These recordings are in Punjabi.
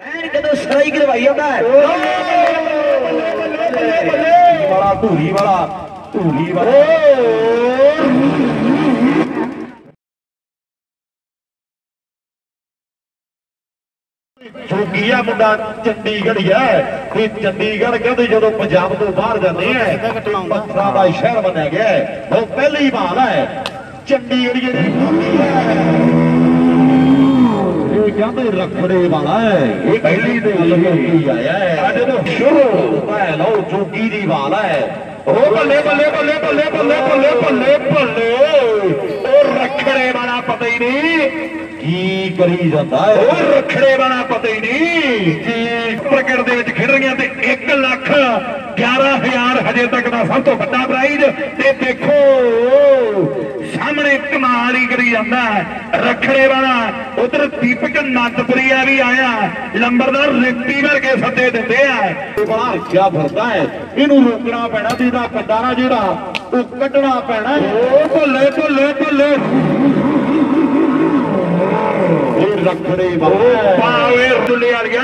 ਐਨ ਕਦੋਂ ਸਰਾਈ ਕਰਵਾਈ ਆਉਂਦਾ ਹੈ। ਵਾਲਾ ਧੂਰੀ ਵਾਲਾ ਧੂਰੀ ਵਾਲਾ। ਜੋਗੀਆ ਮੁੰਡਾ ਚੰਡੀਗੜ੍ਹ ਹੈ ਤੇ ਚੰਡੀਗੜ੍ਹ ਕਹਿੰਦੇ ਜਦੋਂ ਪੰਜਾਬ ਤੋਂ ਬਾਹਰ ਜਾਂਦੇ ਆ ਪੱਥਰਾਂ ਦਾ ਸ਼ਹਿਰ ਬਣਿਆ ਗਿਆ ਹੈ। ਉਹ ਪਹਿਲੀ ਵਾਰ ਹੈ ਚੰਡੀਗੜ੍ਹ ਜਿਹੜੀ ਬੋਲੀ ਹੈ ਕਹਿੰਦੇ ਰਖੜੇ ਵਾਲਾ ਹੈ। ਇਹ ਪਹਿਲੀ ਦੇ ਜੋਗੀ ਆਇਆ ਹੈ। ਅੱਜ ਤੋਂ ਸ਼ੁਰੂ ਹੈ ਲਓ ਜੋਗੀ ਦੀ ਵਾਲ ਹੈ। ਉਹ ਬੱਲੇ ਬੱਲੇ ਬੱਲੇ ਬੱਲੇ ਬੱਲੇ ਬੱਲੇ ਬੱਲੇ ਬੱਲੇ ਉਹ ਰਖੜੇ ਵਾਲਾ ਪਤਾ ਹੀ ਨਹੀਂ। ਕੀ ਕਰੀ ਜਾਂਦਾ ਹੈ? ਉਹ ਰਖੜੇ ਵਾਲਾ ਪਤਾ ਹੀ ਨਹੀਂ ਕੀ ਕ੍ਰਿਕਟ ਦੇ ਵਿੱਚ ਖੇਡ ਰਹੀਆਂ ਤੇ 1 ਲੱਖ 11000 ਹਜੇ ਤੱਕ ਦਾ ਸਭ ਤੋਂ ਵੱਡਾ ਪ੍ਰਾਈਜ਼ ਤੇ ਦੇਖੋ ਸਾਹਮਣੇ ਕਮਾਲ ਹੀ ਕਰੀ ਜਾਂਦਾ ਹੈ। ਰਖੜੇ ਵਾਲਾ ਉਧਰ ਦੀਪਕ ਨੰਦਪੁਰੀਆ ਵੀ ਆਇਆ। ਲੰਬਰਦਾਰ ਰਿੱਤੀ ਵਰਗੇ ਸੱਦੇ ਦਿੰਦੇ ਆ। ਬੜਾ ਰੱਖਿਆ ਫਿਰਦਾ ਹੈ? ਇਹਨੂੰ ਰੋਕਣਾ ਪੈਣਾ ਤੇ ਇਹਦਾ ਕੰਡਾਰਾ ਜਿਹੜਾ ਉਹ ਕੱਢਣਾ ਪੈਣਾ ਓ ਭੱਲੇ ਭੱਲੇ ਭੱਲੇ। ਇਹ ਰਖੜੇ ਵਾਲਾ ਪਾਵੇ ਦੁੱਲੇ ਵਾਲਿਆ।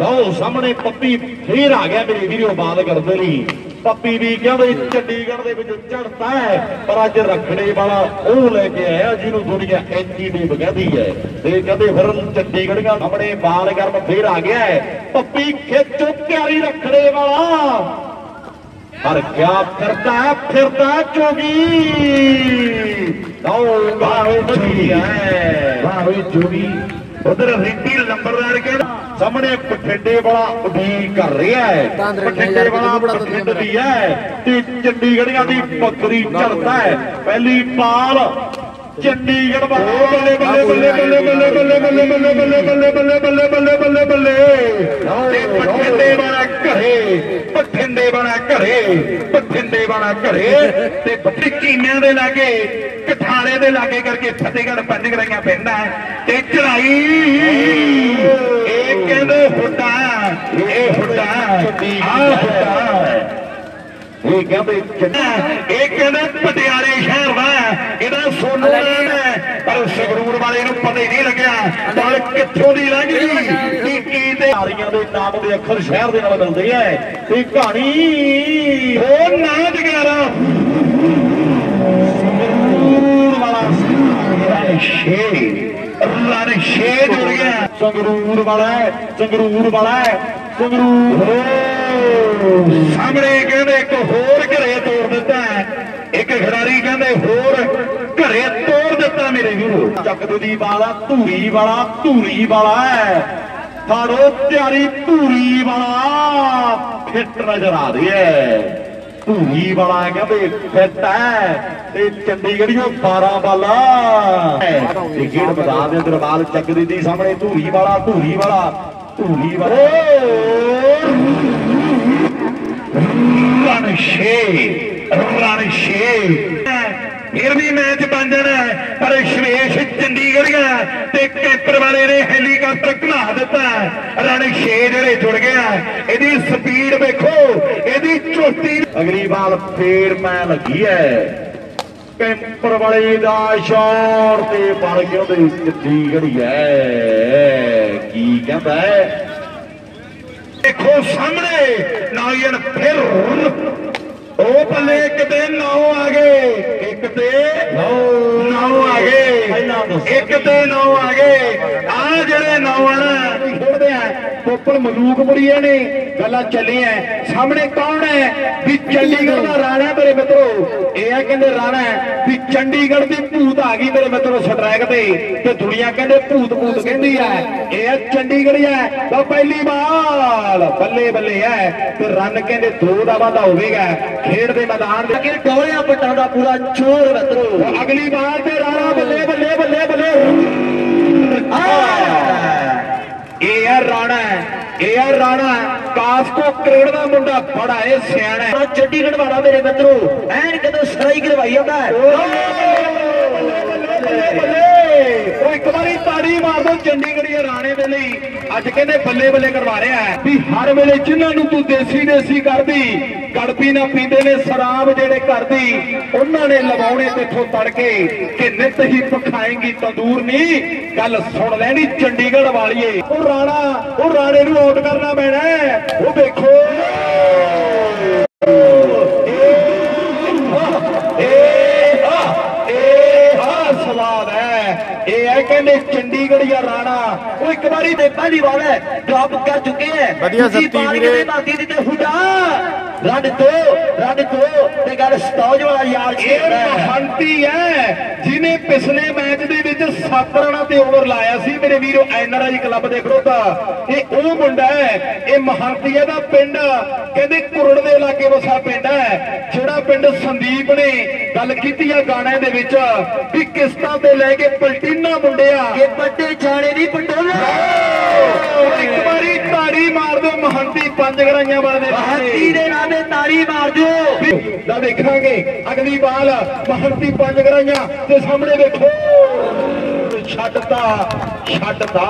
ਲਓ ਸਾਹਮਣੇ ਪੱਪੀ ਫੇਰ ਆ ਗਿਆ ਮੇਰੇ ਵੀਰੋ ਬਾਲ ਕਰਦੇ ਲਈ। ਪੱਪੀ ਵੀ ਕਹਿੰਦੇ ਚੰਡੀਗੜ੍ਹ ਦੇ ਵਿੱਚ ਚੜਦਾ ਹੈ ਪਰ ਅੱਜ ਰਖੜੇ ਵਾਲਾ ਉਹ ਲੈ ਕੇ ਆਇਆ ਜਿਹਨੂੰ ਦੁਨੀਆ ਐਂਟੀ ਡੀ ਕਹਿੰਦੀ ਹੈ। ਤੇ ਕਹਿੰਦੇ ਫਿਰ ਚੰਡੀਗੜ੍ਹਾਂ ਸਾਹਮਣੇ ਬਾਲ ਗਰਮ ਫੇਰ ਆ ਗਿਆ ਪੱਪੀ ਖੇਚੋ ਪਿਆਰੀ ਰਖੜੇ ਵਾਲਾ। ਪਰ ਕਿਆ ਫਿਰਦਾ ਹੈ? ਫਿਰਦਾ ਜੋਗੀ। ਲਓ ਬਾਹੋ ਜੋਗੀ ਹੈ। ਬਾਹੋ ਜੋਗੀ। ਉਧਰ ਰਿੱਟੀ ਲੰਬਰਦਾਰ ਕਹਿੰਦਾ ਸਾਹਮਣੇ ਪਠੰਡੇ ਵਾਲਾ ਉਡੀਕ ਕਰ ਰਿਹਾ ਹੈ। ਪਠੰਡੇ ਵਾਲਾ ਪਠੰਡੀ ਹੈ। ਤੇ ਚੰਡੀਗੜ੍ਹਾਂ ਦੀ ਬੱਕਰੀ ਚੜਦਾ ਹੈ। ਪਹਿਲੀ ਪਾਲ ਚੰਡੀਗੜ੍ਹ ਵਾਲਾ ਬੱਲੇ ਬੱਲੇ ਬੱਲੇ ਬੱਲੇ ਬੱਲੇ ਬੱਲੇ ਬੱਲੇ ਬੱਲੇ ਬੱਲੇ ਬੱਲੇ ਬੱਲੇ ਬੱਲੇ ਬੱਲੇ ਬੱਲੇ ਬੱਲੇ ਤੇ ਪਠੰਡੇ ਵਾਲਾ ਘਰੇ ਪਠੰਡੇ ਵਾਲਾ ਘਰੇ ਪਠੰਡੇ ਵਾਲਾ ਘਰੇ ਤੇ ਬੱਤੀ ਕੀਮਿਆਂ ਦੇ ਲਾਗੇ ਕਠਾਲੇ ਦੇ ਲਾਗੇ ਕਰਕੇ ਫਤਿਹਗੜ੍ਹ ਪੰਜ ਗਰਾਈਆਂ ਪੈਂਦਾ ਤੇ ਚੜਾਈ ਇਹ ਕਹਿੰਦੇ ਹੁੱਡਾ ਇਹ ਹੁੱਡਾ ਆ ਹੁੱਡਾ ਇਹ ਕਹਿੰਦੇ ਇਹ ਕਹਿੰਦੇ ਪਟਿਆਲੇ ਸ਼ਹਿਰ ਦਾ ਇਹਦਾ ਸੋਨੂ ਨਾਮ ਹੈ। ਪਰ ਸੰਗਰੂਰ ਵਾਲੇ ਨੂੰ ਪਤਾ ਹੀ ਨਹੀਂ ਲੱਗਿਆ। ਪਰ ਕਿੱਥੋਂ ਦੀ ਲੰਘ ਗਈ? ਕੀ ਕੀ ਤੇ ਹਾਰੀਆਂ ਦੇ ਨਾਮ ਦੇ ਅੱਖਰ ਸ਼ਹਿਰ ਦੇ ਨਾਲ ਮਿਲਦੇ ਐ ਤੇ ਕਹਾਣੀ ਉਹ ਨਾ ਜਗਾਰਾ ਸੰਗਰੂਰ ਵਾਲਾ ਸ਼ੇ ਰਣ ਸ਼ੇ ਜੁੜ ਗਿਆ ਸੰਗਰੂਰ ਵਾਲਾ ਸੰਗਰੂਰ ਵਾਲਾ ਹੈ, ਸੰਗਰੂਰ ਸਾਹਮਣੇ ਕਹਿੰਦੇ ਇੱਕ ਹੋਰ ਘਰੇ ਤੋੜ ਦਿੱਤਾ ਇੱਕ ਖਿਡਾਰੀ ਕਹਿੰਦੇ ਹੋਰ ਘਰੇ ਤੋੜ ਦਿੱਤਾ ਮੇਰੇ ਵੀਰੋ। ਚੱਕਦੇ ਵਾਲਾ ਧੂਰੀ ਵਾਲਾ ਧੂਰੀ ਵਾਲਾ ਹੈ। ਫਾੜੋ ਤਿਆਰੀ, ਧੂਰੀ ਵਾਲਾ। ਫਿੱਟ ਨਜ਼ਰ ਆ ਰਹੀ ਹੈ। ਧੂਰੀ ਵਾਲਾ ਕਹਿੰਦੇ ਫਿੱਟ ਹੈ। ਤੇ ਚੰਡੀਗੜ੍ਹੀਓ 12 ਵਾਲਾ ਤੇ ਗੇੜ ਮੈਦਾਨ ਦੇ ਅੰਦਰ ਬਾਲ ਚੱਕਦੀ ਦੀ ਸਾਹਮਣੇ ਧੂਰੀ ਵਾਲਾ ਧੂਰੀ ਵਾਲਾ ਧੂਰੀ ਵਾਲਾ। ਰਨ ਛੇ ਰਨ ਛੇ ਫਿਰ ਵੀ ਮੈਚ ਬਣ ਜਾਣਾ ਪਰ ਸ਼ਵੇਸ਼ ਚੰਡੀਗੜ੍ਹੀਆ ਤੇ ਕੇਪਰ ਵਾਲੇ ਨੇ ਹੈਲੀਕਾਪਟਰ ਘੁਲਾ ਦਿੱਤਾ ਰਨ 6 ਜਿਹੜੇ ਜੁੜ ਗਿਆ ਇਹਦੀ ਸਪੀਡ ਵੇਖੋ ਇਹਦੀ ਚੋਟੀ ਅਗਲੀ ਬਾਲ ਫੇਰ ਮੈਂ ਲੱਗੀ ਹੈ ਕੈਂਪਰ ਵਾਲੇ ਦਾ ਸ਼ਾਟ ਤੇ ਬਣ ਗਿਆ ਉਹਦੇ ਚੰਡੀਗੜ੍ਹ ਹੈ ਕੀ ਕਹਿੰਦਾ ਹੈ ਉਹ ਸਾਹਮਣੇ ਨਾਲੀਆਂ ਫਿਰ ਹੁਣ ਉਹ ਭੱਲੇ ਕਿਤੇ ਨਾਉ ਆ ਗਏ, ਇੱਕ ਤੇ ਨੌ ਨੌ ਆ ਗਏ, ਇੱਕ ਤੇ ਨੌ ਆ ਗਏ। ਆ ਜਿਹੜੇ ਨਾਉ ਹਨ ਆ ਪੋਪਲ ਮਲੂਕਪੁਰੀਏ ਨੇ ਗੱਲਾਂ ਚੱਲੀਆਂ ਸਾਹਮਣੇ ਕੌਣ ਹੈ ਵੀ ਚੰਡੀਗੜ੍ਹ ਦਾ ਰਾਣਾ ਮੇਰੇ ਮਿੱਤਰੋ। ਇਹ ਆ ਕਹਿੰਦੇ ਰਾਣਾ ਵੀ ਚੰਡੀਗੜ੍ਹ ਦੀ ਭੂਤ ਆ ਗਈ ਮੇਰੇ ਮਿੱਤਰੋ ਸਟ੍ਰੈਕ ਤੇ। ਤੇ ਦੁਨੀਆ ਕਹਿੰਦੇ ਭੂਤ ਭੂਤ ਕਹਿੰਦੀ ਹੈ ਇਹ ਆ ਚੰਡੀਗੜ੍ਹ ਹੈ ਤਾਂ ਪਹਿਲੀ ਬਾਲ ਬੱਲੇ ਬੱਲੇ ਹੈ ਤੇ ਰਨ ਕਹਿੰਦੇ ਦੋ ਦਾ ਵਾਧਾ ਹੋਵੇਗਾ। ਖੇਡ ਦੇ ਮੈਦਾਨ ਦੇ ਕਿ ਡੋਲਿਆ ਪਟਾਂ ਦਾ ਪੂਰਾ ਚੋਰ ਮਿੱਤਰੋ। ਅਗਲੀ ਬਾਲ ਤੇ ਰਾਣਾ ਬੱਲੇ ਬੱਲੇ ਬੱਲੇ ਬੱਲੇ। ਇਹ ਆ ਰਾਣਾ ਇਹ ਆ ਰਾਣਾ ਕਾਸਕੋ ਕਰੋੜ ਦਾ ਮੁੰਡਾ ਬੜਾ ਇਹ ਸਿਆਣਾ ਹੈ। ਆ ਚੰਡੀਗੜ੍ਹ ਵਾਲਾ ਮੇਰੇ ਮਿੱਤਰੋ ਐਨ ਕਦੋਂ ਸਰਾਈ ਕਰਵਾਈ ਆਉਂਦਾ ਹੈ। ਉਹ ਇੱਕ ਵਾਰੀ ਤਾੜੀ ਮਾਰ ਦੋ ਚੰਡੀਗੜ੍ਹੀ ਦੇ ਲਈ ਅੱਜ ਕਹਿੰਦੇ ਬੱਲੇ ਬੱਲੇ ਕਰਵਾ ਰਿਹਾ ਹੈ ਵੀ ਹਰ ਵੇਲੇ ਜਿਨ੍ਹਾਂ ਨੂੰ ਤੂੰ ਦੇਸੀ ਦੇਸੀ ਕਰਦੀ ਗੜਪੀ ਨਾ ਪੀਂਦੇ ਨੇ, ਸ਼ਰਾਬ ਜਿਹੜੇ ਘਰ ਦੀ ਉਹਨਾਂ ਨੇ ਲਵਾਉਣੇ ਤੇਥੋਂ ਤੜਕੇ ਕਿ ਨਿਤ ਹੀ ਪਖਾਏਂਗੀ ਤੰਦੂਰ ਨਹੀਂ। ਗੱਲ ਸੁਣ ਲੈਣੀ ਚੰਡੀਗੜ੍ਹ ਵਾਲੀਏ। ਉਹ ਰਾਣਾ, ਉਹ ਰਾਣੇ ਨੂੰ ਆਊਟ ਕਰਨਾ ਪੈਣਾ ਉਹ ਵੇਖੋ ਇਹ ਕਹਿੰਦੇ ਚੰਡੀਗੜ੍ਹ ਜਾਂ ਰਾਣਾ ਉਹ ਇੱਕ ਵਾਰੀ ਤੇ ਪਹਿਲੀ ਵਾਰ ਹੈ ਡ੍ਰੌਪ ਕਰ ਚੁੱਕੇ ਹੈ ਵਧੀਆ ਸੱਤੀ ਵੀਰੇ। ਬਾਕੀ ਦੀ ਤੇ ਹੁਡਾ ਰਨ ਦੋ ਰਨ ਦੋ ਤੇ ਗੱਲ ਸਤੌਜ ਵਾਲਾ ਯਾਰ ਇਹ ਮਹੰਤੀ ਹੈ ਜਿਨੇ ਪਿਛਲੇ ਮੈਚ ਦੇ 7 ਰਨਾਂ ਤੇ ਓਵਰ ਲਾਇਆ ਸੀ। ਮੇਰੇ ਵੀਰੋ ਐਨਆਰਆਈ ਕਲੱਬ ਦੇ ਵਿਰੁੱਧ ਇਹ ਉਹ ਮੁੰਡਾ ਹੈ ਇਹ ਮਹੰਤੀ ਦਾ ਪਿੰਡ ਕਹਿੰਦੇ ਕੁਰੜ ਦੇ ਇਲਾਕੇ ਵਸਾ ਪਿੰਡ ਹੈ। ਜਿਹੜਾ ਪਿੰਡ ਸੰਦੀਪ ਨੇ ਗੱਲ ਕੀਤੀ ਆ ਗਾਣੇ ਦੇ ਵਿੱਚ ਵੀ ਕਿਸ਼ਤਾਂ ਤੇ ਲੈ ਕੇ ਪਲਟੀਨਾ ਮੁੰਡਿਆ। ਇਹ ਵੱਡੇ ਜਾਣੇ ਦੀ ਪਟੋਲੇ ਇੱਕ ਵਾਰੀ ਤਾੜੀ ਮਾਰ ਦਿਓ ਮਹੰਤੀ ਪੰਜ ਗਰਾਈਆਂ ਵਾਲੇ ਦੇ ਹੱਤੀ ਦੇ ਨਾਂ ਤੇ ਤਾੜੀ ਮਾਰ ਦਿਓ। ਦਾ ਦੇਖਾਂਗੇ ਅਗਲੀ ਬਾਲ ਮਹੰਤੀ ਪੰਜ ਗਰਾਈਆਂ ਤੇ ਸਾਹਮਣੇ ਵੇਖੋ। ਛੱਡਤਾ ਛੱਡਤਾ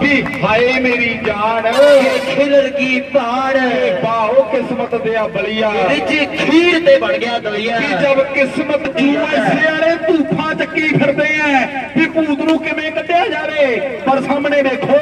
ਵੀ ਹਾਏ ਮੇਰੀ ਜਾਨ ਇਹ ਖਿਲਰ ਕੀ ਪਹਾੜ ਬਾਹੋ ਕਿਸਮਤ ਦਿਆ ਬਲੀਆ ਵਿੱਚ ਖੀਰ ਤੇ ਬਣ ਗਿਆ ਦਲੀਆ ਕਿ ਜਦ ਕਿਸਮਤ ਯੂਐਸਏ ਵਾਲੇ ਧੂਫਾਂ ਚੱਕੀ ਫਿਰਦੇ ਐ ਵੀ ਭੂਤ ਨੂੰ ਕਿਵੇਂ ਕੱਢਿਆ ਜਾਵੇ। ਪਰ ਸਾਹਮਣੇ ਵੇਖੋ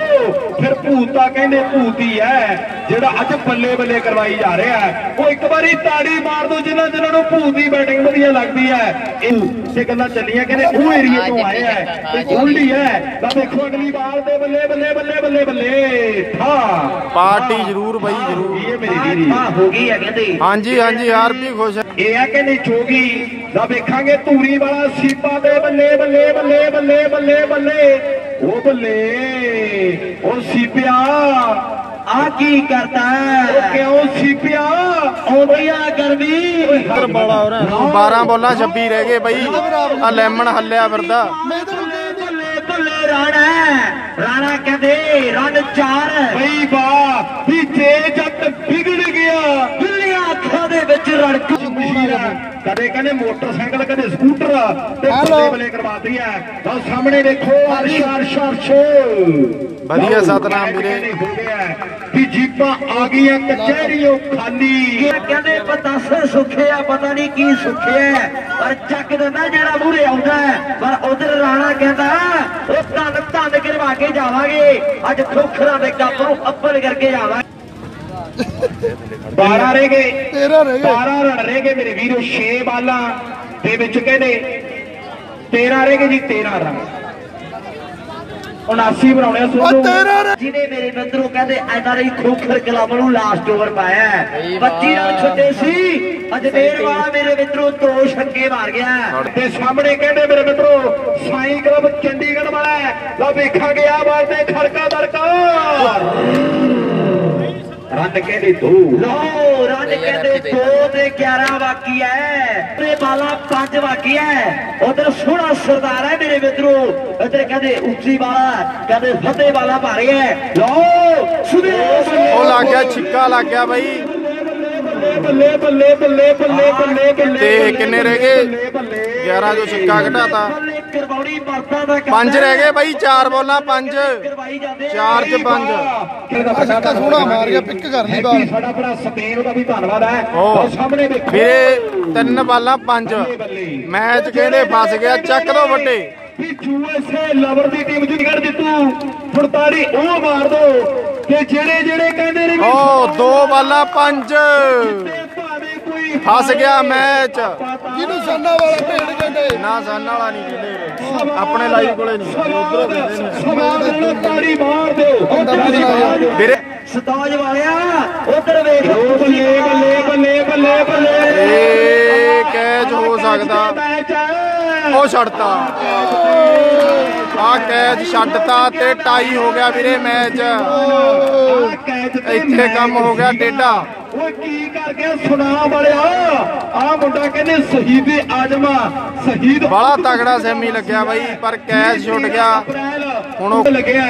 ਫਿਰ ਭੂਤ ਤਾਂ ਕਹਿੰਦੇ ਭੂਤ ਹੀ ਐ ਜਿਹੜਾ ਅੱਜ ਬੱਲੇ ਬੱਲੇ ਕਰਵਾਈ ਜਾ ਰਿਹਾ ਹੈ। ਉਹ ਇੱਕ ਵਾਰੀ ਤਾੜੀ ਮਾਰ ਦੋ ਜਿਨ੍ਹਾਂ ਜਿਨ੍ਹਾਂ ਨੂੰ ਭੂਤ ਦੀ ਬੈਟਿੰਗ ਵਧੀਆ ਲੱਗਦੀ ਐ। ਇਹ ਗੱਲਾਂ ਚੱਲੀਆਂ ਕਹਿੰਦੇ ਉਹ ਏਰੀਏ ਤੋਂ ਆਏ ਐ। ਤੇ ਗੋਲਡੀ ਐ। ਤਾਂ ਦੇਖੋ ਅਗਲੀ ਬਾਲ ਦੇ ਬੱਲੇ ਬੱਲੇ ਬੱਲੇ ਬੱਲੇ ਬੱਲੇ। ਠਾ ਪਾਰਟੀ ਜ਼ਰੂਰ ਬਈ ਜ਼ਰੂਰ। ਇਹ ਮੇਰੀ ਵੀਰੀ। ਆ ਹੋ ਗਈ ਹੈ ਕਹਿੰਦੇ। ਹਾਂਜੀ ਹਾਂਜੀ ਆਰਪੀ ਖੁਸ਼ ਹੈ। ਇਹ ਆ ਕਿ ਨਹੀਂ ਚੋਗੀ। ਦਾ ਵੇਖਾਂਗੇ ਧੂਰੀ ਵਾਲਾ ਸੀਪਾ ਦੇ ਬੱਲੇ ਬੱਲੇ ਬੱਲੇ ਬੱਲੇ ਬੱਲੇ ਬੱਲੇ। ਉਹ ਬੱਲੇ ਉਹ ਸੀਪਿਆ ਆ ਕੀ ਕਰਦਾ ਉਹ ਕਿਉਂ ਸੀਪਿਆ? ਆਉਂਦੀ ਆ ਗਰਮੀ ਬਾਲਾ ਹੋ ਰਿਹਾ 12 ਬੋਲਾਂ 26 ਰਹਿ ਗਏ ਬਈ। ਆ ਲੈਮਨ ਹੱਲਿਆ ਫਿਰਦਾ। ਬੱਲੇ ਬੱਲੇ ਰਾਣਾ ਰਾਣਾ ਕਹਿੰਦੇ ਰਨ ਚਾਰ। ਬਈ ਵਾਹ ਵੀ ਜੇ ਜੱਟ ਵਿਗੜ ਗਿਆ। ਬਿੱਲੀਆਂ ਅੱਖਾਂ ਦੇ ਵਿੱਚ ਰੜਕ ਮਸ਼ੀਨ ਆ। ਕਦੇ ਕਹਿੰਦੇ ਮੋਟਰਸਾਈਕਲ ਕਦੇ ਸਕੂਟਰ ਤੇ ਬੱਲੇ ਬੱਲੇ ਕਰਵਾਤੀ ਹੈ। ਤਾਂ ਸਾਹਮਣੇ ਦੇਖੋ ਅਰਸ਼ ਅਰਸ਼ ਅਰਸ਼ ਵਧੀਆ ਸਤਨਾਮ ਵੀਰੇ। ਹੋ ਗਿਆ ਵੀ ਜੀਪਾਂ ਆ ਗਈਆਂ ਕਚਹਿਰੀਓ ਖਾਲੀ। ਇਹ ਕਹਿੰਦੇ ਪਤਾਸੇ ਸੁੱਖੇ ਆ ਪਤਾ ਨਹੀਂ ਕੀ ਸੁੱਖੇ ਆ। ਪਰ ਚੱਕ ਦਿੰਦਾ ਜਿਹੜਾ ਮੂਰੇ ਆਉਂਦਾ ਹੈ। ਪਰ ਉਧਰ ਰਾਣਾ ਕਹਿੰਦਾ ਉਹ ਧੰਨ ਧੰਨ ਕਰਵਾ ਕੇ ਜਾਵਾਂਗੇ। ਅੱਜ ਖੋਖਰਾਂ ਦੇ ਕੱਪ ਨੂੰ ਅੱਪਲ ਕਰਕੇ ਜਾਵਾਂਗੇ। 12 ਰਹਿ ਗਏ। 13 ਰਹਿ 12 ਰਨ ਰਹਿ ਗਏ ਮੇਰੇ ਵੀਰੋ 6 ਬਾਲਾਂ ਦੇ ਵਿੱਚ ਕਹਿੰਦੇ 13 ਰਹਿ ਗਏ ਜੀ 13 ਰਨ। 79 ਬਣਾਉਣੇ ਆ ਸੋਨੂ। ਜਿਹਨੇ ਮੇਰੇ ਮਿੱਤਰੋਂ ਕਹਿੰਦੇ ਐਨਾ ਰਹੀ ਖੋਖਰ ਕਲੱਬ ਨੂੰ ਲਾਸਟ ਓਵਰ ਪਾਇਆ ਹੈ। 25 ਰਨ ਛੱਡੇ ਸੀ। ਅਜਮੇਰ ਵਾਲਾ ਮੇਰੇ ਮਿੱਤਰੋਂ ਦੋ ਛੱਕੇ ਮਾਰ ਗਿਆ ਤੇ ਸਾਹਮਣੇ ਕਹਿੰਦੇ ਮੇਰੇ ਮਿੱਤਰੋ ਸਾਈ ਕਲੱਬ ਚੰਡੀਗੜ੍ਹ ਵਾਲਾ। ਲਓ ਵੇਖਾਂਗੇ ਆ ਬਾਲ ਤੇ ਖੜਕਾ ਦੜਕਾ ਰਨ ਕਹਿੰਦੇ ਦੋ। ਲੋ ਰਨ ਕਹਿੰਦੇ 2 ਤੇ 11 ਬਾਕੀ ਹੈ ਤੇ ਬਾਲਾ 5 ਬਾਕੀ ਹੈ ਉਧਰ ਸੋਹਣਾ ਸਰਦਾਰ ਹੈ ਮੇਰੇ ਮਿੱਤਰੋ। ਇਧਰ ਕਹਿੰਦੇ ਉੱਚੀ ਵਾਲਾ ਕਹਿੰਦੇ ਫਤਿਹ ਵਾਲਾ ਭਾਰੀ ਹੈ ਲੋ ਸੁਦੇਸ਼ ਉਹ ਲੱਗ ਗਿਆ ਛਿੱਕਾ ਲੱਗ ਗਿਆ ਬਈ। ਬੱਲੇ ਬੱਲੇ ਬੱਲੇ ਬੱਲੇ ਬੱਲੇ ਬੱਲੇ ਤੇ ਕਿੰਨੇ ਰਹਿ ਗਏ? ਬੱਲੇ, ਬੱਲੇ 11 ਜੋ ਛਿੱਕਾ ਘਟਾਤਾ ਪੰਜ ਰਹਿ ਗਏ ਬਈ ਚਾਰ ਬੋਲਾਂ ਪੰਜ। ਚਾਰ ਚ ਪੰਜ। ਸਿੱਕਾ ਸੋਹਣਾ ਮਾਰ ਗਿਆ, ਪਿੱਕ ਕਰ ਲਈ ਬਾਲ। ਸਾਡਾ ਬੜਾ ਸਪੇਨ ਦਾ ਵੀ ਧੰਨਵਾਦ ਹੈ। ਓ। ਉਹ ਸਾਹਮਣੇ ਵੇਖੋ ਵੀਰੇ ਤਿੰਨ ਬਾਲਾਂ ਪੰਜ। ਮੈਚ ਕਹਿੰਦੇ ਫਸ ਗਿਆ? ਚੱਕ ਦੋ ਵੱਡੇ। ਯੂਐਸਏ ਲਵਰ ਦੀ ਟੀਮ ਜਿੱਤੂ ਫੁਰਤਾੜੀ ਉਹ ਮਾਰ ਦੋ। ਤੇ ਜਿਹੜੇ ਜਿਹੜੇ ਕਹਿੰਦੇ ਨੇ ਵੀ ਓ ਦੋ ਬਾਲਾਂ ਪੰਜ। ਤੇ ਭਾਵੇਂ ਕੋਈ ਫਸ ਗਿਆ ਮੈਚ। ਜਿਹਨੂੰ ਸਾਨਾ ਵਾਲਾ ਭੇਡ ਕਹਿੰਦੇ। ਨਾ ਸਾਨ ਵਾਲਾ ਨਹੀਂ ਕਹਿੰਦੇ ਆਪਣੇ ਲਾਈਵ ਕੋਲੇ ਨਹੀਂ। ਉਧਰੋਂ ਕਹਿੰਦੇ ਨੇ। ਸਵਾਲ ਨੂੰ ਤਾੜੀ ਮਾਰ ਦਿਓ। ਵੀਰੇ। ਸਤਾਜ ਵਾਲਿਆ ਉਧਰ ਵੇਖ। ਬੱਲੇ ਬੱਲੇ ਬੱਲੇ ਬੱਲੇ ਬੱਲੇ ਇਹ ਕੈਚ ਹੋ ਸਕਦਾ। ਮੈਚ ਹੈ ਉਹ ਛੱਡਤਾ। ਆ ਕੈਚ ਛੱਡਤਾ ਤੇ ਟਾਈ ਹੋ ਗਿਆ ਵੀਰੇ ਮੈਚ। ਆਹ ਕੈਚ ਤੇ ਇੱਥੇ ਕੰਮ ਹੋ ਗਿਆ ਟੇਢਾ ਓਏ ਕੀ ਕਰ ਗਿਆ ਸੁਨਾ ਵਾਲਿਆ? ਆ ਮੁੰਡਾ ਕਹਿੰਦੇ ਸ਼ਹੀਦ ਆਜਮ ਸ਼ਹੀਦ ਬੜਾ ਤਗੜਾ ਸੈਮੀ ਲੱਗਿਆ ਬਾਈ ਪਰ ਕੈਚ ਛੁੱਟ ਗਿਆ। ਹੁਣ ਉਹ ਲੱਗਿਆ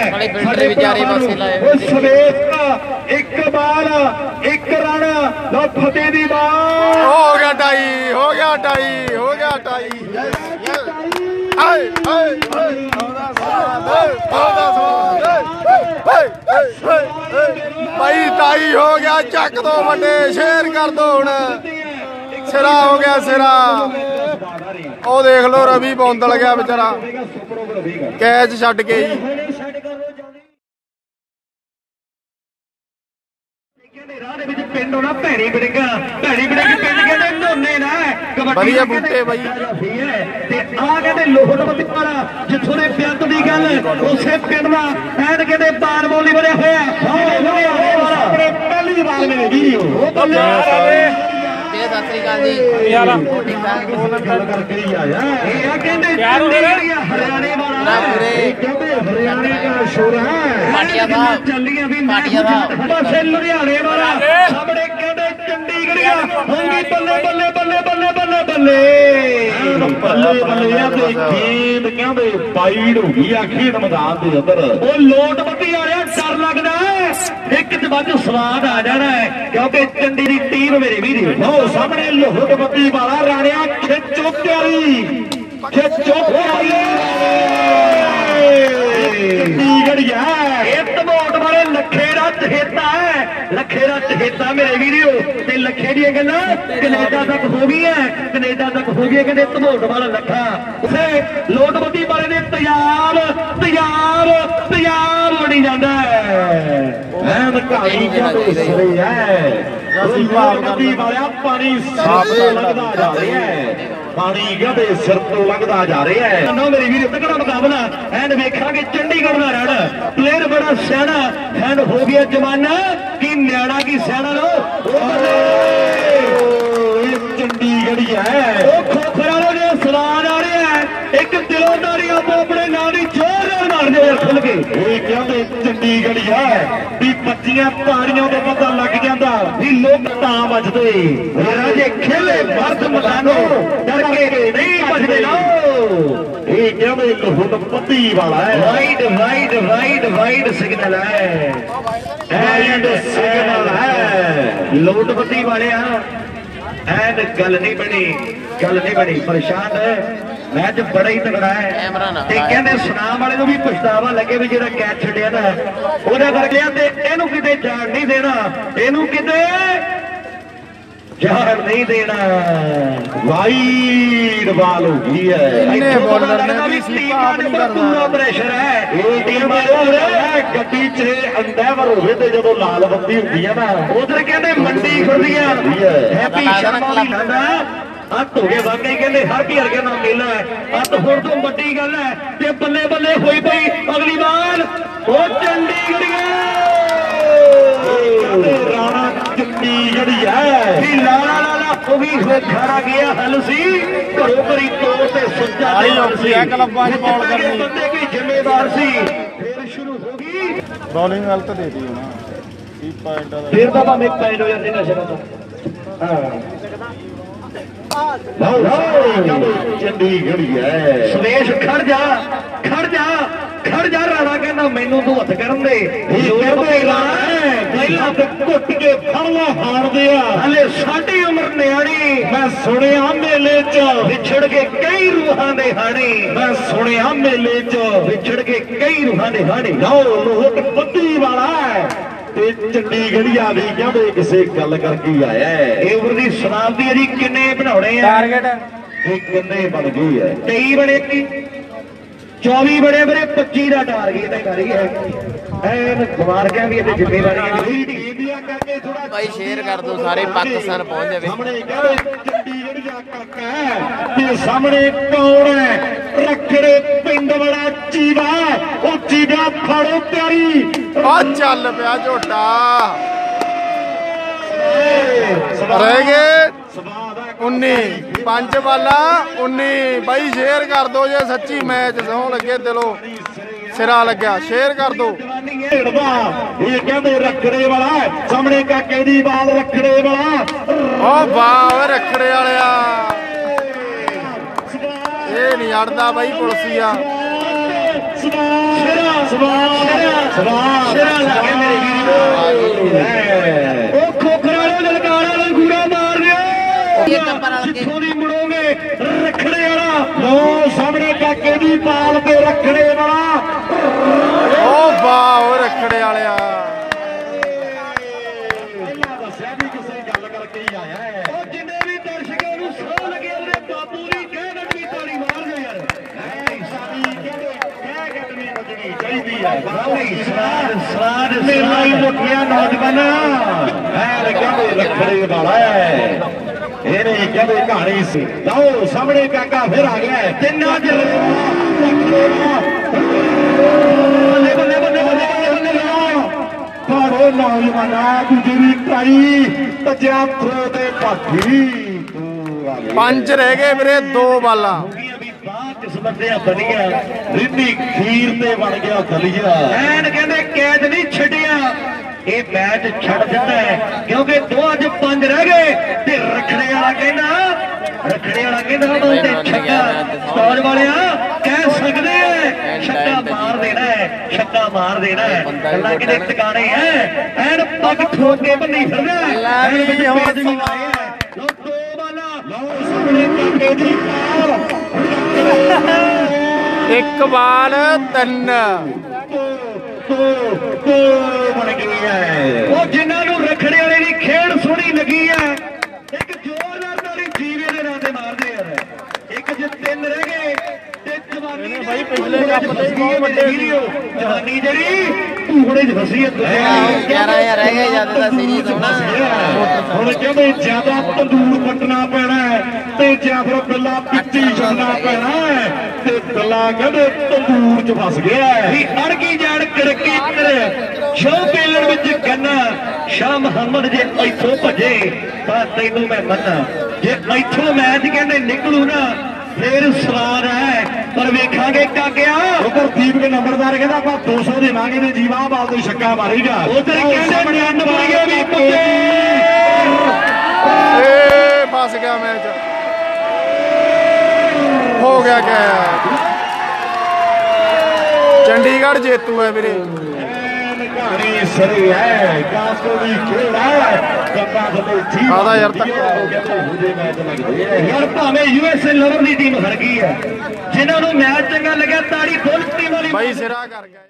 ਸਾਡੇ ਵਿਚਾਰੇ ਪਾਸੇ। ਲਾਏ ਓਏ ਸਵੇਤ ਇੱਕ ਬਾਲ ਇੱਕ ਰਨ। ਲਓ ਫਤਿਹ ਦੀ ਬਾਲ ਹੋ ਗਿਆ ਟਾਈ ਹੋ ਗਿਆ ਟਾਈ ਹੋ ਗਿਆ ਟਾਈ। ਹਾਏ ਹਾਏ ਹਾਏ ਆਉਂਦਾ ਸੋਹਣਾ ਆਉਂਦਾ ਸੋਹਣਾ ਹੋ ਗਿਆ, ਚੱਕ ਦੋ ਵੱਡੇ ਸ਼ੇਰ ਕਰ ਦੋ ਹੁਣ। ਸਿਰਾ ਹੋ ਗਿਆ ਸਿਰਾ। ਉਹ ਦੇਖ ਲਓ, ਰਵੀ ਬੌਂਦਲ ਗਿਆ ਵਿਚਾਰਾ। ਕੈਚ ਛੱਡ ਕੇ ਜੀ ਪਿੰਡ ਹੋਣਾ ਭੈਣੀ ਬਿੜਗਾ ਭੈਣੀ ਬਿੜਗਾ ਪਿੰਡ ਕਹਿੰਦੇ ਝੋਨੇ ਨਾ ਕਬੱਡੀ ਵਧੀਆ ਦਾ ਬੂਟੇ ਬਾਈ। ਤੇ ਆ ਕਹਿੰਦੇ ਲੋਹੜਵਤੀ ਵਾਲਾ ਜਿੱਥੋਂ ਦੇ ਪਿੰਡ ਦੀ ਗੱਲ ਉਸੇ ਪਿੰਡ ਦਾ ਐਨ ਕਹਿੰਦੇ ਬਾਰ ਬੋਲੀ ਬਣਿਆ ਹੋਇਆ। ਆਪਣੇ ਪਹਿਲੀ ਵਾਰ ਮੇਰੇ ਵੀਡੀਓ ਉਹ ਬੱਲੇ ਸਤਿ ਸ੍ਰੀ ਅਕਾਲ ਜੀ ਯਾਰ ਠੀਕ ਠਾਕ ਗੱਲ ਕਰਕੇ ਹੀ ਆਇਆ ਇਹ ਆ ਕਹਿੰਦੇ ਚੰਡੀਗੜ੍ਹ ਹਰਿਆਣੇ ਵਾਲਾ ਨਾ ਪੂਰੇ। ਇਹ ਕਹਿੰਦੇ ਹਰਿਆਣੇ ਦਾ ਸ਼ੋਰ ਹੈ ਪਾਟੀਆ ਸਾਹਿਬ। ਚੱਲੀਆਂ ਵੀ ਪਾਟੀਆ ਸਾਹਿਬ। ਪਾਸੇ ਲੁਧਿਆਣੇ ਵਾਲਾ ਸਾਹਮਣੇ ਕਹਿੰਦੇ ਚੰਡੀਗੜ੍ਹੀਆ ਹੋਗੀ ਬੱਲੇ ਬੱਲੇ ਬੱਲੇ ਬੱਲੇ ਬੱਲੇ ਬੱਲੇ ਬੱਲੇ ਬੱਲੇ ਆ ਤੇ ਗੇਂਦ ਕਹਿੰਦੇ ਬਾਈਡ ਹੋ ਗਈ ਆ ਖੇਡ ਮੈਦਾਨ ਦੇ ਅੰਦਰ ਉਹ ਲੋਟ ਬੱਤੀ ਆ ਰਿਹਾ ਡਰ ਲੱਗਦਾ। ਇੱਕ ਚ ਵੱਜ ਸਵਾਦ ਆ ਜਾਣਾ ਹੈ ਕਿਉਂਕਿ ਚੰਡੀ ਦੀ ਟੀਮ ਮੇਰੇ ਵੀਰ ਲਓ ਸਾਹਮਣੇ ਲੋਹਟ ਬੱਤੀ ਵਾਲਾ ਰਾਣਿਆ ਖਿੱਚੋ ਤਿਆਰੀ ਖਿੱਚੋ ਤਿਆਰੀ ਚੰਡੀਗੜ੍ਹੀਆ ਇਹ ਧਮੋਟ ਵਾਲੇ ਲੱਖੇ ਦਾ ਚਹੇਤਾ ਹੈ ਲੱਖੇ ਦਾ ਚਹੇਤਾ ਮੇਰੇ ਵੀਰੋ ਤੇ ਲੱਖੇ ਦੀਆਂ ਗੱਲਾਂ ਕੈਨੇਡਾ ਤੱਕ ਹੋ ਗਈਆਂ ਕੈਨੇਡਾ ਤੱਕ ਹੋ ਗਈਆਂ ਕਹਿੰਦੇ ਧਮੋਟ ਵਾਲਾ ਲੱਖਾ ਉਸੇ ਲੋਟਬੱਦੀ ਵਾਲੇ ਨੇ ਤਿਆਰ ਤਿਆਰ ਤਿਆਰ ਬਣੀ ਜਾਂਦਾ ਹੈ ਮੈਂ ਮਕਾਈ ਕਹਿੰਦੇ ਸਰੇ ਹੈ। ਅਸੀਂ ਲੋਟਬੱਦੀ ਵਾਲਿਆ ਪਾਣੀ ਸਾਫ਼ ਲੱਗਦਾ ਜਾ ਰਿਹਾ ਹੈ। ਪਾਣੀ ਗਦੇ ਸਿਰ ਤੋਂ ਲੰਘਦਾ ਜਾ ਰਿਹਾ ਹੈ। ਨੋ ਮੇਰੀ ਵੀਰ ਤਕੜਾ ਮੁਕਾਬਲਾ ਐਨ ਵੇਖਾਂਗੇ ਚੰਡੀਗੜ੍ਹ ਦਾ ਰਣ ਪਲੇਅਰ ਬੜਾ ਸਿਆਣਾ। ਐਨ ਹੋ ਗਿਆ ਜਮਾਨਾ। ਕੀ ਨਿਆਣਾ ਕੀ ਸਿਆਣਾ ਲੋ। ਇਹ ਚੰਡੀਗੜ੍ਹ ਹੈ ਉਹ ਖੋਖਰ ਵਾਲੇ ਦੇ ਸਵਾਦ ਆ ਰਿਹਾ ਇੱਕ ਦਿਲੋਂ ਨਾਰੀ ਆਪੋ ਆਪਣੇ ਨਾਂ ਦੀ ਨਾਲ ਮਾਰਦੇ ਹੋਏ ਖੁੱਲ ਕੇ ਇਹ ਕਹਿੰਦੇ ਚੰਡੀਗੜ੍ਹ ਹੈ ਵੀ ਪੱਚੀਆਂ ਤਾੜੀਆਂ ਦਾ ਪਤਾ ਲੱਗ ਜਾਂਦਾ ਵੀ ਲੋਕ ਤਾਂ ਵੱਜਦੇ। ਰਾਜੇ ਖੇਲੇ ਮਰਦ ਮਦਾਨੋ ਡਰ ਕੇ ਨਹੀਂ ਵੱਜਦੇ ਨਾ। ਇਹ ਕਹਿੰਦੇ ਲੋਹਟ ਪੱਤੀ ਵਾਲਾ ਹੈ। Wide wide wide wide signal ਹੈ। ਵਾਈਡ ਸਿਗਨਲ ਹੈ। ਲੋਟ ਪੱਤੀ ਵਾਲਿਆ। ਐਨ ਗੱਲ ਨਹੀਂ ਬਣੀ ਗੱਲ ਨਹੀਂ ਬਣੀ ਪਰੇਸ਼ਾਨ ਮੈਚ ਬੜਾ ਹੀ ਤਗੜਾ ਹੈ। ਤੇ ਕਹਿੰਦੇ ਸੁਨਾਮ ਵਾਲੇ ਨੂੰ ਵੀ ਪਛਤਾਵਾ ਲੱਗੇ ਵੀ ਜਿਹੜਾ ਕੈਚ ਛੱਡਿਆ ਨਾ ਉਹਦਾ ਕਰ ਤੇ ਇਹਨੂੰ ਕਿਤੇ ਜਾਣ ਨਹੀਂ ਦੇਣਾ। ਇਹਨੂੰ ਕਿਤੇ ਜਾਣ ਨਹੀਂ ਦੇਣਾ। ਵਾਈਡ ਬਾਲ ਹੋ ਗਈ ਹੈ। ਇੰਨੇ bowler ਨੇ ਵੀ ਸੀਪਾ ਦੇ ਉੱਪਰ ਕਰਦਾ। ਪੂਰਾ ਪ੍ਰੈਸ਼ਰ ਹੈ ਇਹ ਟੀਮ ਵਾਲੇ ਗੱਡੀ 'ਚ ਅੰਡੈਵਰ ਹੋਵੇ ਤੇ ਜਦੋਂ ਲਾਲ ਬੱਤੀ ਹੁੰਦੀ ਹੈ ਨਾ ਉਧਰ ਕਹਿੰਦੇ ਮੰਡੀ ਖੁਰਦੀਆਂ ਹੈਪੀ ਸ਼ਰਮਾ ਦੀ ਲੰਦਾ ਅੱਤ ਹੋ ਗਏ ਵਾਕਈ ਕਹਿੰਦੇ ਹਰ ਕੀ ਹਰਕੇ ਨਾਲ ਮੇਲਾ ਹੈ। ਅੱਤ ਹੁਣ ਤੋਂ ਵੱਡੀ ਗੱਲ ਹੈ ਤੇ ਬੱਲੇ ਬੱਲੇ ਹੋਈ ਪਈ ਅਗਲੀ ਵਾਰ। ਉਹ ਚੰਡੀਗੜ੍ਹ। ਰਾਣਾ ਚੰਡੀਗੜ੍ਹ ਹੈ ਵੀ ਲਾਲਾ ਲਾਲਾ ਉਹ ਵੀ ਖਾਰਾ ਗਿਆ ਹਲ ਸੀ। ਘਰੋਂ ਘਰੀ ਤੋੜ ਤੇ ਸੁੱਜਾ ਤੇ ਔਖੀ ਹੈ ਕਲੱਬਾਂ 'ਚ ਬੌਲ ਕਰਨੀ। ਬੰਦੇ ਕੋਈ ਜ਼ਿੰਮੇਵਾਰ ਸੀ। ਫਿਰ ਸ਼ੁਰੂ ਹੋ ਗਈ। ਬੋਲਿੰਗ ਗਲਤ ਦੇ ਦੀ ਹੁਣ। ਕੀਪਾ ਐਡਾ ਦਾ ਫਿਰ ਤਾਂ ਭਾਵੇਂ ਪੈਡ ਹੋ ਜਾਂਦੇ ਨਸ਼ੇ ਤੋਂ ਹਾਂ। ਲਓ ਲਓ। ਚੰਡੀਗੜ੍ਹ ਹੈ ਸਵੇਸ਼ ਖੜ ਜਾ ਖੜ ਜਾ। ਖੜ ਜਾ ਰਾਣਾ ਕਹਿੰਦਾ ਮੈਨੂੰ ਤੂੰ ਹੱਥ ਕਰਨ ਦੇ। ਕਹਿੰਦੇ ਰਾਣਾ ਪਹਿਲਾਂ ਤੇ ਘੁੱਟ ਕੇ ਫੜਵਾ ਹਾਰਦੇ ਆ ਹਲੇ ਸਾਡੀ ਉਮਰ ਨਿਆਣੀ। ਮੈਂ ਸੁਣਿਆ ਮੇਲੇ 'ਚ। ਵਿਛੜ ਕੇ ਕਈ ਰੂਹਾਂ ਦੇ ਹਾਣੀ ਮੈਂ ਸੁਣਿਆ ਮੇਲੇ 'ਚ। ਵਿਛੜ ਕੇ ਕਈ ਰੂਹਾਂ ਦੇ ਹਾਣੀ ਲਓ ਲੋਟ ਬੱਦੀ ਵਾਲਾ ਤੇ ਚੰਡੀਗੜ੍ਹੀਆ ਵੀ ਕਹਿੰਦੇ ਕਿਸੇ ਗੱਲ ਕਰਕੇ ਆਇਆ ਹੈ। ਇਹ ਉਮਰ ਦੀ ਸਮਾਪਤੀ ਅਜੀ ਕਿੰਨੇ ਬਣਾਉਣੇ ਆ? ਟਾਰਗੇਟ ਇਹ ਕਿੰਨੇ ਬਣ ਗਈ ਹੈ? 23 ਬਣੇ ਕੀ 24 ਬੜੇ ਬਰੇ 25 ਦਾ ਟਾਰਗੇਟ ਹੈ ਕਰੀ ਹੈ ਐਨ ਮਾਰਕਿਆਂ ਵੀ ਇਹਦੇ ਜ਼ਿੰਮੇਵਾਰੀਆਂ ਵੀ ਇੰਡੀਆ ਕਰਕੇ ਥੋੜਾ ਭਾਈ ਸ਼ੇਅਰ ਕਰ ਦਿਓ ਸਾਰੇ ਪਾਕਿਸਤਾਨ ਪਹੁੰਚ ਜਾਵੇ। ਸਾਹਮਣੇ ਕਹਿੰਦੇ ਚੰਡੀਗੜ੍ਹ ਦਾ ਕਾਕਾ ਹੈ ਤੇ ਸਾਹਮਣੇ ਕੌਣ ਹੈ। ਰਖੜੇ ਪਿੰਡ ਵਾਲਾ ਚੀਵਾ ਉਹ ਚੀਵਾ ਫੜੋ ਤਿਆਰੀ। ਆ ਚੱਲ ਪਿਆ ਝੋਟਾ। ਰਹਿ ਗਏ। 19 ਪੰਜ ਬਾਲਾ 19 ਬਾਈ ਸ਼ੇਅਰ ਕਰ ਦੋ ਜੇ ਸੱਚੀ ਮੈਚ ਸੌ ਲੱਗੇ ਦਿਲੋਂ। ਸਿਰਾ ਲੱਗਿਆ ਸ਼ੇਅਰ ਕਰ ਦੋ। ਢੇੜਦਾ ਇਹ ਕਹਿੰਦੇ ਰਖੜੇ ਵਾਲਾ। ਸਾਹਮਣੇ ਕਾਕੇ ਦੀ ਬਾਲ ਰਖੜੇ ਵਾਲਾ ਓ ਵਾਹ ਰਖੜੇ ਵਾਲਿਆ। ਇਹ ਨਹੀਂ ਅੜਦਾ ਬਾਈ ਪੁਲਸੀਆ ਸਵਾਰ ਸਵਾਰ ਸ਼ਰਾ ਲੱਗੇ ਮੇਰੇ ਵੀਰੋ। ਉਹ ਕਰਾਂਗੇ ਆਪਾਂ ਰਲ ਕੇ ਸੋਨੀ ਮੁੜੋਗੇ ਰਖੜੇ ਵਾਲਾ। ਲੋ ਸਾਹਮਣੇ ਕਾਕੇ ਦੀ ਪਾਲ ਤੇ ਰਖੜੇ ਵਾਲਾ। ਓ ਵਾਹ ਓ ਰਖੜੇ ਵਾਲਿਆ। ਪਹਿਲਾਂ ਦੱਸਿਆ ਵੀ ਕਿਸੇ ਗੱਲ ਕਰਕੇ ਹੀ ਆਇਆ ਹੈ। ਉਹ ਜਿੰਨੇ ਵੀ ਦਰਸ਼ਕਾਂ ਨੂੰ ਸੋਹ ਲੱਗੇ ਉਹਨੇ ਬਾਪੂ ਦੀ ਕਹਿ ਨੱਟੀ ਤਾਲੀ ਮਾਰ ਜਾ ਯਾਰ ਐ ਸਾਡੀ ਕਿਹੜੇ ਕਹਿ ਗੱਡਮੀ ਵੱਜਣੀ ਚਾਹੀਦੀ ਹੈ ਬਰਾਬਰੀ ਸਰਾਜ ਸਰਾਜ ਮੇਲਾ ਹੀ ਮੁੱਠਿਆ ਨੌਜਵਾਨਾ। ਐ ਕਹਿੰਦੇ ਰਖੜੇ ਵਾਲਾ ਹੈ। ਇਹਨੇ ਕਹਿੰਦੇ ਕਹਾਣੀ ਸੀ। ਲਓ ਸਾਹਮਣੇ ਕਾਕਾ ਫਿਰ ਆ ਗਿਆ ਹੈ। ਤਿੰਨਾਂ ਚ ਬੱਲੇ ਬੱਲੇ ਬੱਲੇ ਬੱਲੇ ਬੱਲੇ ਬੱਲੇ। ਲਓ ਪਾੜੋ ਨੌਜਵਾਨਾ ਦੂਜੀ ਵੀ ਟਰਾਈ ਭੱਜਿਆ ਥਰੋ ਤੇ ਭਾਗੀ। ਪੰਜ ਰਹਿ ਗਏ ਵੀਰੇ ਦੋ ਬਾਲਾਂ। ਕਿਸਮਤ ਦੀਆਂ ਬਣੀਆਂ ਰਿੱਧੀ ਖੀਰ ਤੇ ਬਣ ਗਿਆ ਦਲੀਆ। ਐਨ ਕਹਿੰਦੇ ਕੈਦ ਨਹੀਂ ਛੱਡਿਆ। ਇਹ ਮੈਚ ਛੱਡ ਦਿੱਤਾ ਹੈ ਕਿਉਂਕਿ ਦੋ ਅੱਜ ਪੰਜ ਰਹਿ ਗਏ ਤੇ ਰਖੜੇ ਵਾਲਾ ਕਹਿੰਦਾ ਰਖੜੇ ਵਾਲਾ ਕਹਿੰਦਾ ਬਲ ਤੇ ਛੱਕਾ ਸਟਾਲ ਵਾਲਿਆ ਕਹਿ ਸਕਦੇ ਐ ਛੱਕਾ ਮਾਰ ਦੇਣਾ ਹੈ ਛੱਕਾ ਮਾਰ ਦੇਣਾ ਹੈ। ਗੱਲਾਂ ਕਿਤੇ ਟਿਕਾਣੇ ਐ ਐਨ ਪੱਗ ਠੋਕ ਕੇ ਬੰਨੀ ਫਿਰਦਾ ਲੈ ਐਨ ਵਿੱਚ ਮਾਰੇ ਐ। ਲਓ ਦੋ ਬਾਲਾਂ। ਲਓ ਸਾਹਮਣੇ ਕਾਕੇ ਦੀ ਇੱਕ ਬਾਲ ਤਿੰਨ। ਬਣ ਗਈ ਹੈ ਉਹ ਜਿਨ੍ਹਾਂ ਨੂੰ ਰਖੜੇ ਵਾਲੇ ਦੀ ਖੇਡ ਸੋਹਣੀ ਲੱਗੀ ਆ ਇੱਕ ਜ਼ੋਰਦਾਰ ਤਾਲੀ ਜੀਵੇ ਦੇ ਨਾਂ ਤੇ ਮਾਰਦੇ ਯਾਰ ਇੱਕ ਜੇ ਤਿੰਨ ਰਹਿ ਗਏ ਤੇ ਜਵਾਨੀ ਬਾਈ ਪਿਛਲੇ ਕੱਪ ਤੇ ਬਹੁਤ ਵੱਡੇ ਸੀ। ਜਵਾਨੀ ਜਿਹੜੀ ਧੂੜੇ 'ਚ ਫਸੀ ਹੈ ਆਹੋ, 11 ਰਹਿ ਗਏ ਜਦ ਦਾ ਸੀਰੀਜ਼ ਹੋਣਾ ਹੁਣ ਕਹਿੰਦੇ ਜ਼ਿਆਦਾ ਤੰਦੂਰ ਪੱਟਣਾ ਪੈਣਾ ਤੇ ਜਾਂ ਫਿਰ ਬਿੱਲਾ ਪਿੱਟੀ ਛੱਡਣਾ ਪੈਣਾ ਬਿੱਲਾ ਕਹਿੰਦੇ ਤੰਦੂਰ 'ਚ ਫਸ ਗਿਆ ਹੈ। ਵੀ ਅੜ ਗਈ ਜਾਣ ਕੜਕੇ ਕਰ। ਪੇਲਣ ਵਿੱਚ ਗੰਨਾ ਸ਼ਾਹ ਮੁਹੰਮਦ ਜੇ ਇੱਥੋਂ ਭੱਜੇ ਤਾਂ ਤੈਨੂੰ ਮੈਂ ਮੰਨਾਂ। ਜੇ ਇੱਥੋਂ ਮੈਚ ਕਹਿੰਦੇ ਨਿਕਲੂ ਨਾ ਫੇਰ ਸਵਾਦ ਹੈ। ਪਰ ਵੇਖਾਂਗੇ ਕਾਗਿਆ ਉਧਰ ਦੀਪਕ ਨੰਬਰਦਾਰ ਕਹਿੰਦਾ ਆਪਾਂ 200 ਦੇਵਾਂਗੇ ਤੇ ਜੀਵਾ ਬਾਲ ਤੋਂ ਛੱਕਾ ਮਾਰੇਗਾ ਉਧਰ ਕਹਿੰਦੇ ਨੰਬਰੀਏ ਵੀ ਪੁੱਜੇ। ਏ ਫਸ ਗਿਆ ਮੈਚ ਹੋ ਗਿਆ ਕੈਚ ਚੰਡੀਗੜ੍ਹ ਜੇਤੂ ਹੈ ਵੀਰੇ। ਕਹਾਣੀ ਸਰੀ ਹੈ ਕਾਸਕੋ ਦੀ ਖੇਡ ਹੈ ਕੰਨਾ ਥੱਲੇ ਜੀ ਆਦਾ ਯਾਰ ਆ। ਯਾਰ ਭਾਵੇਂ ਯੂਐਸਏ ਲਵਰ ਦੀ ਟੀਮ ਹਰ ਗਈ ਹੈ ਜਿਨ੍ਹਾਂ ਨੂੰ ਮੈਚ ਚੰਗਾ ਲੱਗਿਆ ਤਾੜੀ ਫੁੱਲ ਟੀਮ ਵਾਲੀ ਬਾਈ ਸਿਰਾ ਕਰ ਗਿਆ।